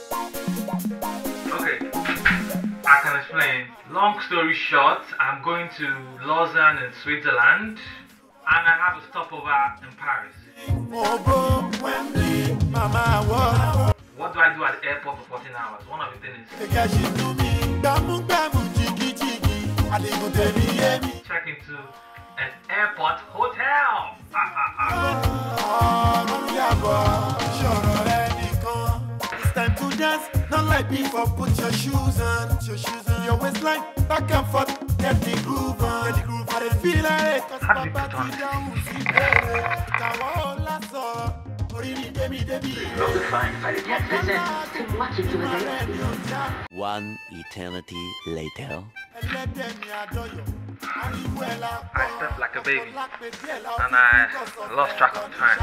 Okay, I can explain. Long story short, I'm going to Lausanne in Switzerland and I have a stopover in Paris. What? Do I do at the airport for 14 hours? One of the things is check into an airport hotel. Ah, ah, ah. Dance, not like before. Put your shoes on, Put your shoes on. Your waistline back and forth, get the groove on. Get the groove on. I feel like cause How do you Papa put on ti this dáhùn sí bẹ́ẹ̀. Kàwọ́ ó lásọ̀, orí mi dé mi débi. C'est moi qui te réveille. One eternity later. Ẹlẹ́dẹ̀ mi àjọyọ̀, ariwo ẹ̀ la pọ̀. I slept like a baby Lápẹ̀ díẹ̀ la and I lost track of time.